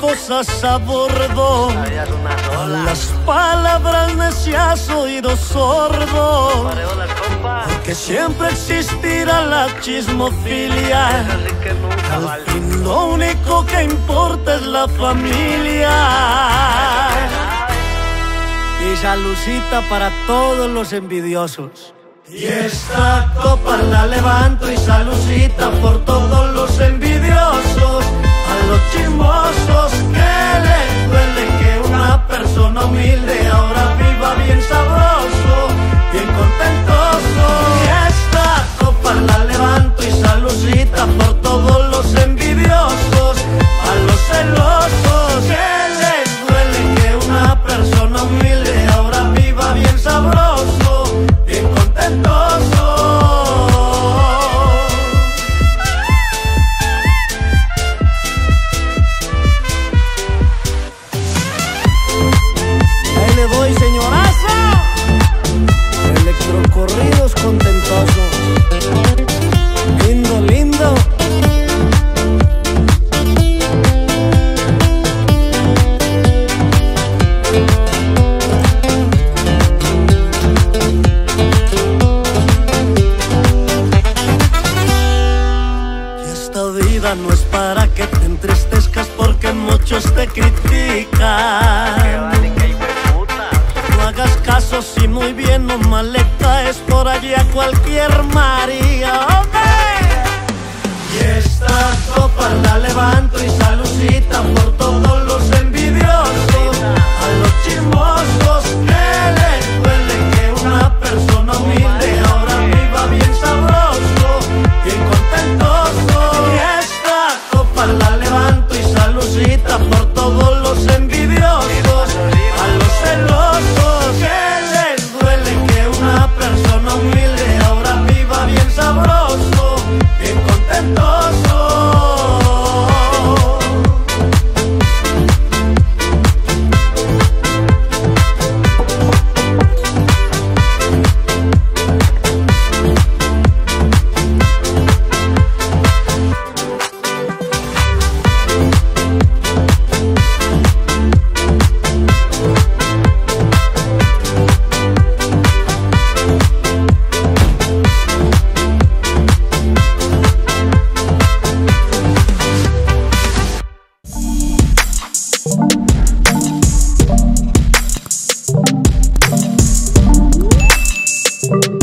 cosas a bordo. Las palabras necias oído sordo. Que siempre existirá la chismofilia. Al fin lo único que importa es la familia. Y salucita para todos los envidiosos. Y esta copa la levanto y salucita por todos los envidiosos, vida no es para que te entristezcas porque muchos te critican. No hagas caso si muy bien o mal le caes por allí a cualquier mar Thanks.